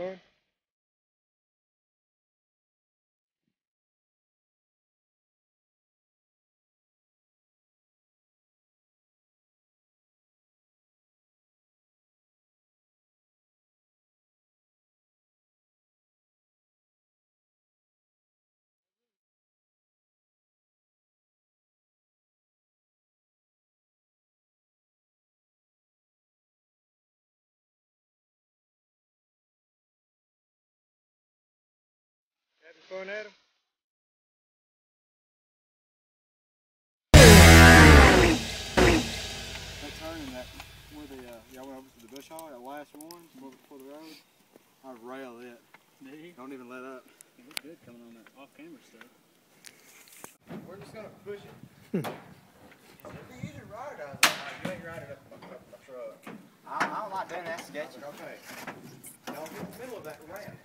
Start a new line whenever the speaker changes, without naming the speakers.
record? Have your phone at him?
That turn in that where the uh, y'all went over to the bush hall, that last one before, before the road. I railed it.
Did he?
Don't even let up.
He looked good coming on that off camera stuff.
We're just gonna push it. It'd be easy to ride it down there. You ain't riding up my, up my truck. I, I don't like doing that sketchy. Okay. Don't get in the middle of that ramp.